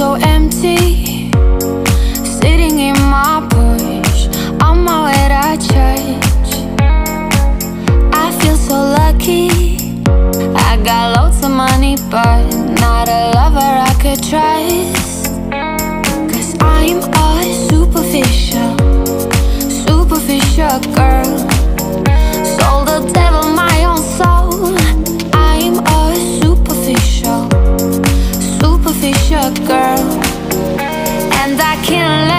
so empty. Sitting in my porch On my way to church. I feel so lucky. I got loads of money but Not a lover I could trust. Cause I'm a superficial Superficial girl. really shook, girl, and I can't.